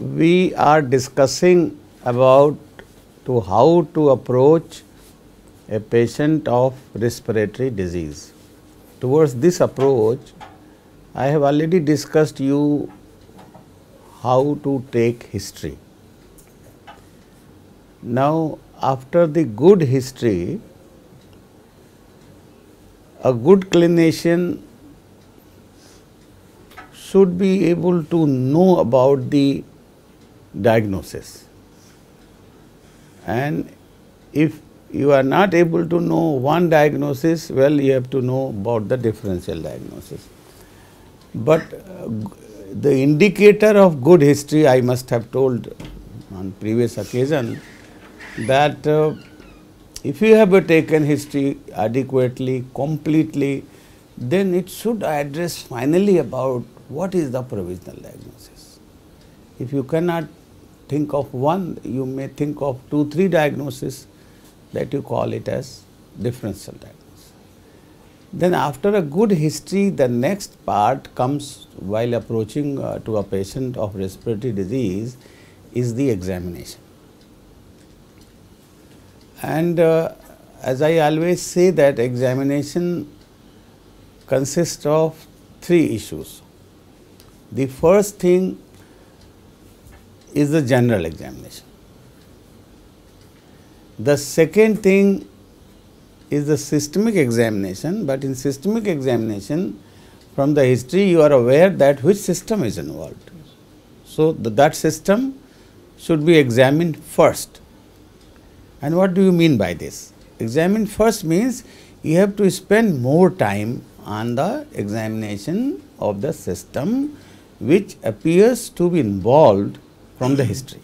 we are discussing about to how to approach a patient of respiratory disease. Towards this approach, I have already discussed you how to take history. Now, after the good history, a good clinician should be able to know about the diagnosis. And if you are not able to know one diagnosis, well, you have to know about the differential diagnosis. But uh, the indicator of good history, I must have told on previous occasion, that uh, if you have taken history adequately, completely, then it should address finally about what is the provisional diagnosis. If you cannot think of one, you may think of two, three diagnoses that you call it as differential diagnosis. Then after a good history, the next part comes while approaching uh, to a patient of respiratory disease is the examination. And uh, as I always say that examination consists of three issues. The first thing is the general examination. The second thing is the systemic examination, but in systemic examination from the history you are aware that which system is involved. So, the, that system should be examined first. And what do you mean by this? Examine first means you have to spend more time on the examination of the system which appears to be involved from the history.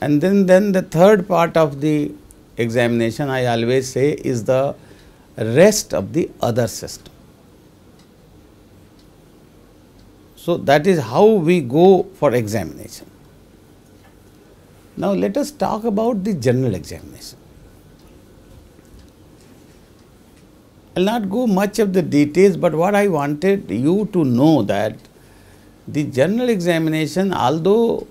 And then, then the third part of the examination I always say is the rest of the other system. So, that is how we go for examination. Now, let us talk about the general examination. I will not go much of the details, but what I wanted you to know that the general examination, although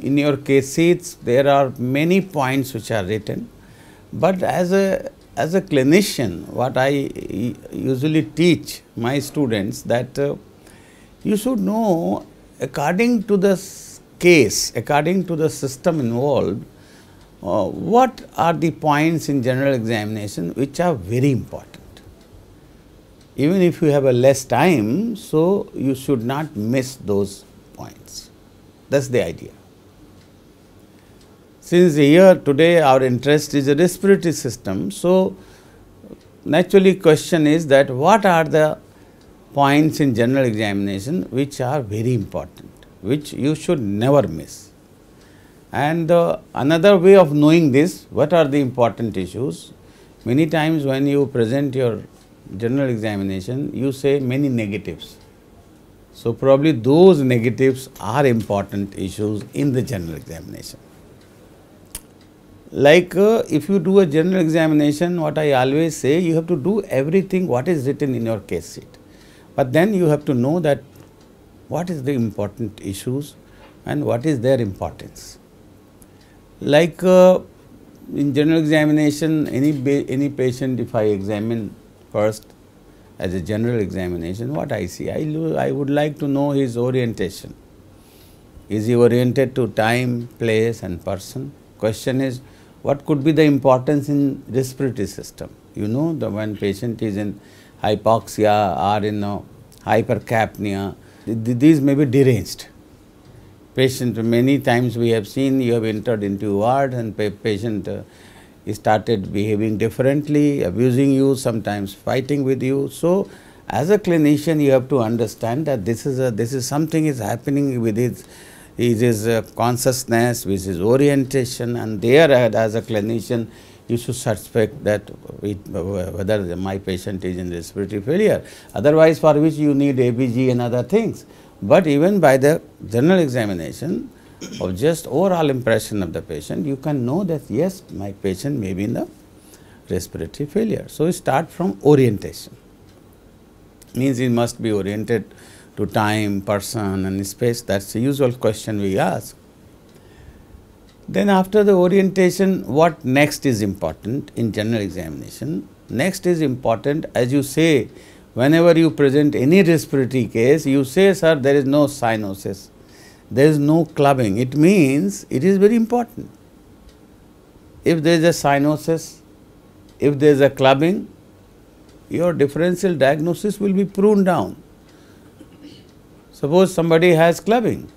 in your case sheets there are many points which are written, but as a as a clinician, what I usually teach my students that uh, you should know according to the case, according to the system involved, uh, what are the points in general examination which are very important even if you have a less time, so you should not miss those points. That is the idea. Since here today our interest is a respiratory system, so naturally question is that what are the points in general examination which are very important, which you should never miss. And uh, another way of knowing this, what are the important issues? Many times when you present your general examination, you say many negatives. So, probably those negatives are important issues in the general examination. Like uh, if you do a general examination, what I always say, you have to do everything what is written in your case sheet. But then you have to know that what is the important issues and what is their importance. Like uh, in general examination, any, any patient if I examine first as a general examination, what I see, I, I would like to know his orientation. Is he oriented to time, place and person? Question is, what could be the importance in respiratory system? You know, the when patient is in hypoxia or in uh, hypercapnia, these may be deranged. Patient, many times we have seen you have entered into ward and patient uh, started behaving differently, abusing you, sometimes fighting with you. So, as a clinician, you have to understand that this is a this is something is happening with his his uh, consciousness, with his orientation, and there as a clinician, you should suspect that it, whether my patient is in respiratory failure. Otherwise, for which you need ABG and other things. But even by the general examination, of just overall impression of the patient, you can know that yes, my patient may be in the respiratory failure. So, we start from orientation, means he must be oriented to time, person and space. That's the usual question we ask. Then after the orientation, what next is important in general examination? Next is important as you say, whenever you present any respiratory case, you say, sir, there is no cyanosis, there is no clubbing. It means it is very important. If there is a cyanosis, if there is a clubbing, your differential diagnosis will be pruned down. Suppose somebody has clubbing,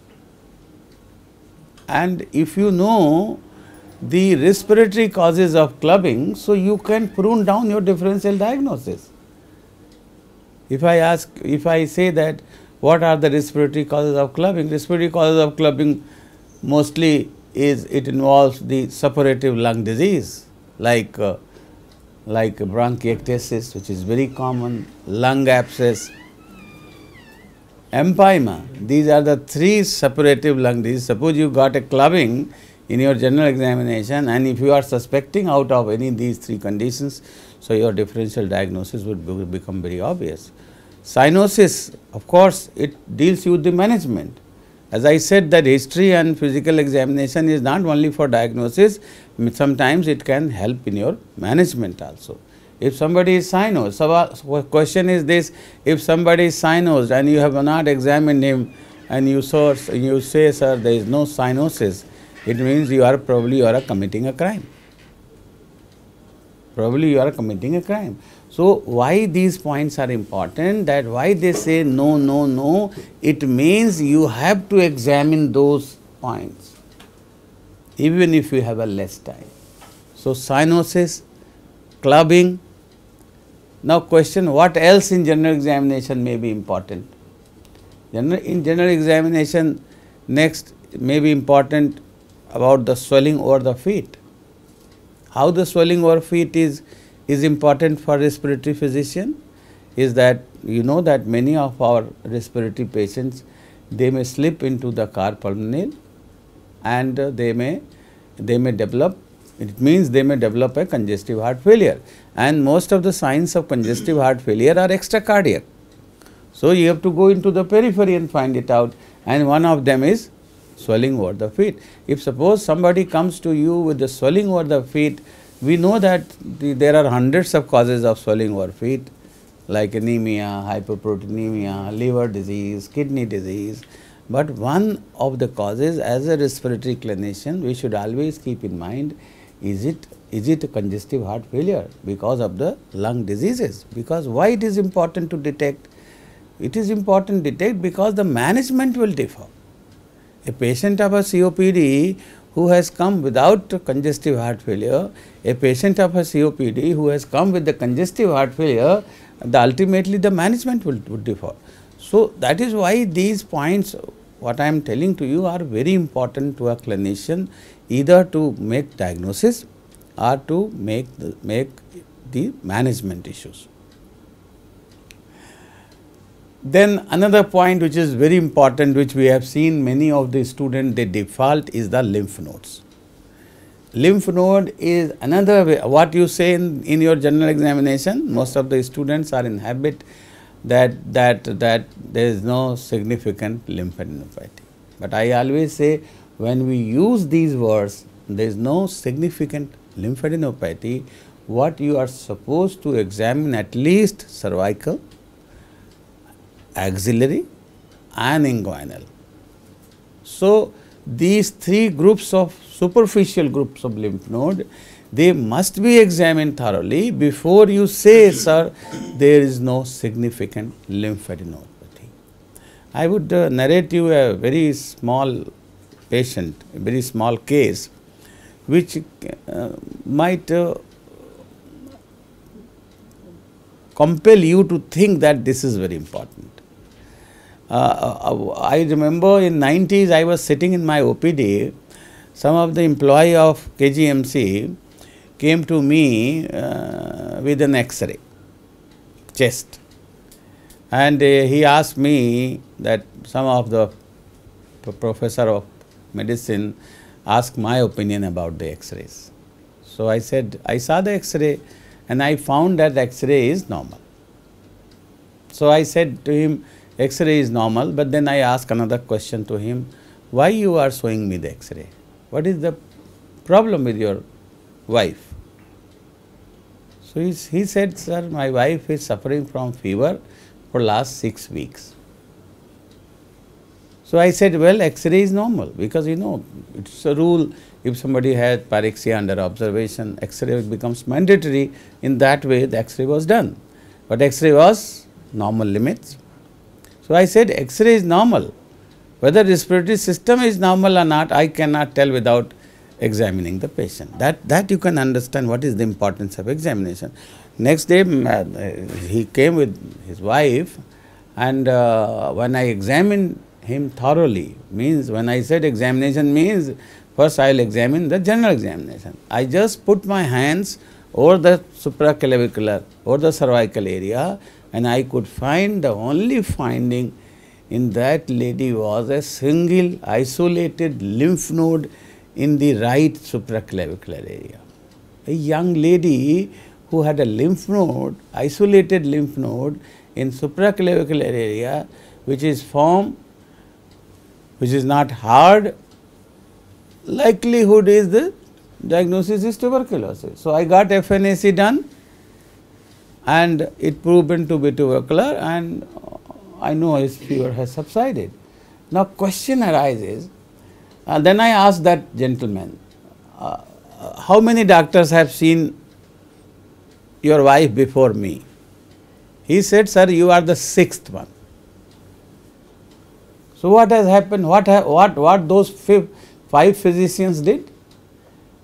and if you know the respiratory causes of clubbing, so you can prune down your differential diagnosis. If I ask, if I say that what are the respiratory causes of clubbing? Respiratory causes of clubbing mostly is it involves the suppurative lung disease like uh, like bronchiectasis which is very common, lung abscess, empyema. These are the three suppurative lung diseases. Suppose you got a clubbing in your general examination and if you are suspecting out of any of these three conditions, so your differential diagnosis would become very obvious. Cyanosis, of course, it deals with the management. As I said that history and physical examination is not only for diagnosis, sometimes it can help in your management also. If somebody is cyanosed, uh, so question is this, if somebody is cyanosed and you have not examined him and you, saw, you say, sir, there is no cyanosis, it means you are probably you are committing a crime. Probably you are committing a crime. So, why these points are important that why they say no, no, no, it means you have to examine those points even if you have a less time. So, cyanosis, clubbing. Now, question what else in general examination may be important? General, in general examination, next may be important about the swelling over the feet. How the swelling over feet is, is important for respiratory physician is that you know that many of our respiratory patients they may slip into the cor pulmonale and uh, they may they may develop it means they may develop a congestive heart failure and most of the signs of congestive heart failure are extracardiac. So, you have to go into the periphery and find it out and one of them is swelling over the feet. If suppose somebody comes to you with the swelling over the feet, we know that the, there are hundreds of causes of swelling over feet like anemia, hyperproteinemia, liver disease, kidney disease. But one of the causes as a respiratory clinician we should always keep in mind is it is it congestive heart failure because of the lung diseases? Because why it is important to detect? It is important to detect because the management will differ. A patient of a COPD who has come without congestive heart failure, a patient of a COPD who has come with the congestive heart failure, the ultimately the management will, will differ. So, that is why these points what I am telling to you are very important to a clinician either to make diagnosis or to make the, make the management issues. Then another point which is very important which we have seen many of the students they default is the lymph nodes. Lymph node is another way what you say in, in your general examination most of the students are in habit that that that there is no significant lymphadenopathy. But I always say when we use these words there is no significant lymphadenopathy what you are supposed to examine at least cervical axillary and inguinal. So, these three groups of superficial groups of lymph node they must be examined thoroughly before you say sir there is no significant lymphadenopathy. I would uh, narrate you a very small patient, a very small case which uh, might uh, compel you to think that this is very important. Uh, uh, I remember in 90s I was sitting in my OPD, some of the employee of KGMC came to me uh, with an X-ray, chest. And uh, he asked me that some of the professor of medicine asked my opinion about the X-rays. So I said, I saw the X-ray and I found that X-ray is normal. So I said to him, X-ray is normal, but then I ask another question to him, why you are showing me the X-ray? What is the problem with your wife? So he, he said, sir, my wife is suffering from fever for last six weeks. So I said, well, X-ray is normal because you know it's a rule. If somebody has pyrexia under observation, X-ray becomes mandatory. In that way, the X-ray was done. But X-ray was normal limits. So I said, X-ray is normal. Whether respiratory system is normal or not, I cannot tell without examining the patient. That, that you can understand what is the importance of examination. Next day, uh, he came with his wife and uh, when I examined him thoroughly. Means when I said examination means first I will examine the general examination. I just put my hands over the supraclavicular or the cervical area and I could find the only finding in that lady was a single isolated lymph node in the right supraclavicular area. A young lady who had a lymph node, isolated lymph node in supraclavicular area which is formed which is not hard, likelihood is the diagnosis is tuberculosis. So, I got FNAC done and it proven to be tubercular and I know his fever has subsided. Now, question arises, uh, then I asked that gentleman, uh, how many doctors have seen your wife before me? He said, sir, you are the sixth one. So what has happened? What what what those five physicians did?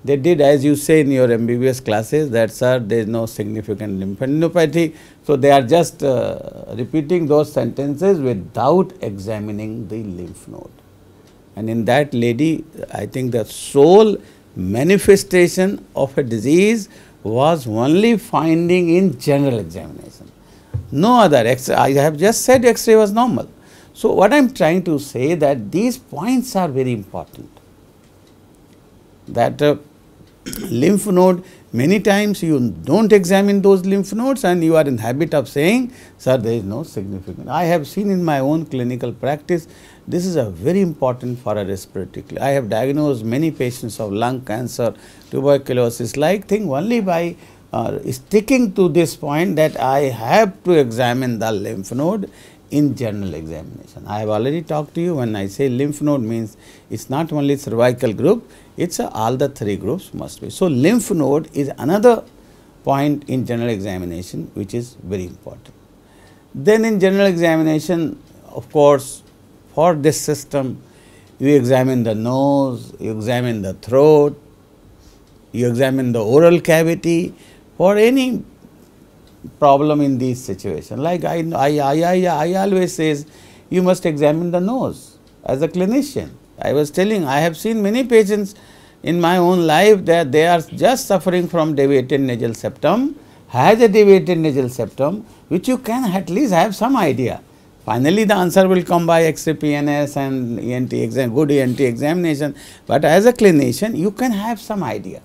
They did as you say in your MBBS classes that sir there is no significant lymphadenopathy. So they are just uh, repeating those sentences without examining the lymph node. And in that lady, I think the sole manifestation of a disease was only finding in general examination. No other, X-ray, I have just said X-ray was normal. So, what I am trying to say that these points are very important. That uh, lymph node, many times you do not examine those lymph nodes and you are in habit of saying, sir, there is no significant. I have seen in my own clinical practice, this is a very important for a respiratory. I have diagnosed many patients of lung cancer, tuberculosis like thing only by uh, sticking to this point that I have to examine the lymph node in general examination. I have already talked to you when I say lymph node means it is not only cervical group, it is all the three groups must be. So, lymph node is another point in general examination which is very important. Then in general examination of course, for this system you examine the nose, you examine the throat, you examine the oral cavity for any problem in these situations. Like I, I, I, I, I always says, you must examine the nose as a clinician. I was telling, I have seen many patients in my own life that they are just suffering from deviated nasal septum, has a deviated nasal septum, which you can at least have some idea. Finally, the answer will come by X-ray PNS and ENT exam, good ENT examination, but as a clinician, you can have some idea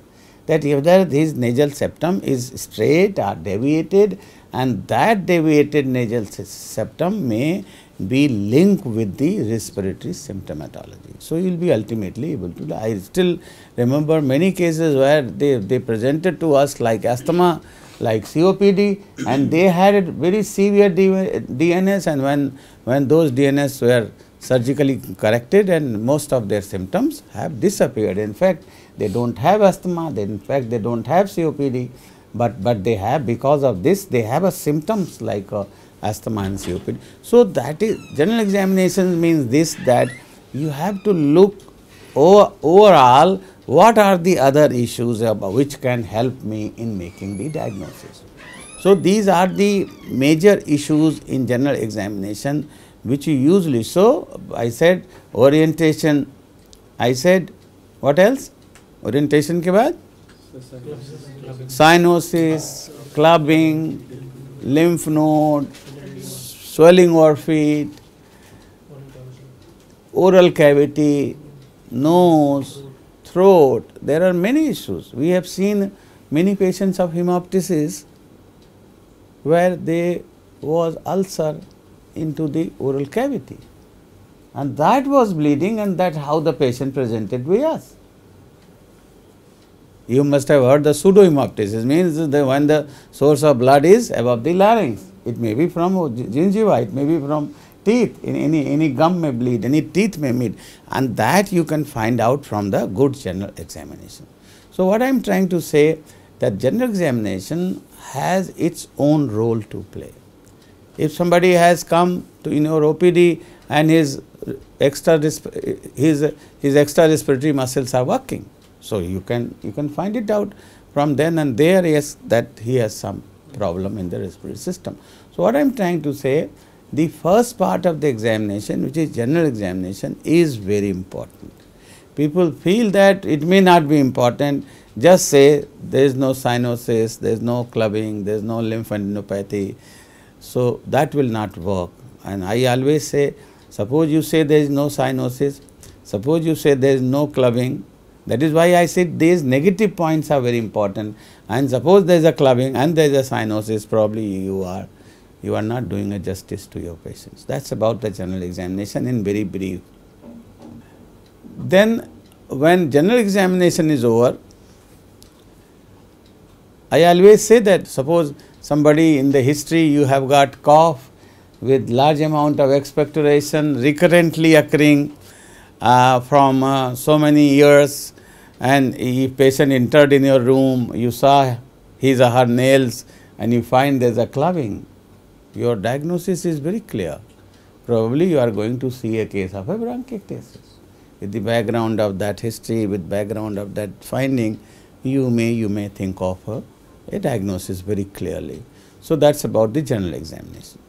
that whether this nasal septum is straight or deviated and that deviated nasal septum may be linked with the respiratory symptomatology. So, you will be ultimately able to, I still remember many cases where they, they presented to us like asthma, like COPD and they had very severe DNS and when, when those DNS were surgically corrected and most of their symptoms have disappeared. In fact, they do not have asthma, they in fact they do not have COPD, but, but they have because of this they have a symptoms like uh, asthma and COPD. So, that is general examination means this that you have to look over, overall what are the other issues which can help me in making the diagnosis. So, these are the major issues in general examination which you usually. So, I said orientation, I said what else? Orientation ke baad? Cyanosis, clubbing, lymph node, swelling or feet, oral cavity, nose, throat. There are many issues. We have seen many patients of hemoptysis where they was ulcer into the oral cavity. And that was bleeding and that how the patient presented with us. You must have heard the pseudohemoptysis means that when the source of blood is above the larynx. It may be from gingiva, it may be from teeth, in any, any gum may bleed, any teeth may bleed and that you can find out from the good general examination. So, what I am trying to say that general examination has its own role to play. If somebody has come to in your OPD and his extra his, his extra respiratory muscles are working, so you can you can find it out from then and there yes that he has some problem in the respiratory system. So, what I am trying to say the first part of the examination which is general examination is very important. People feel that it may not be important just say there is no cyanosis, there is no clubbing, there is no lymphadenopathy. So, that will not work and I always say suppose you say there is no cyanosis, suppose you say there is no clubbing that is why I said these negative points are very important and suppose there is a clubbing and there is a cyanosis probably you are you are not doing a justice to your patients. That is about the general examination in very brief. Then when general examination is over, I always say that suppose somebody in the history you have got cough with large amount of expectoration recurrently occurring uh, from uh, so many years and if patient entered in your room, you saw his or her nails and you find there is a clubbing, your diagnosis is very clear. Probably you are going to see a case of a bronchiectasis. With the background of that history, with background of that finding, you may, you may think of a, a diagnosis very clearly. So, that is about the general examination.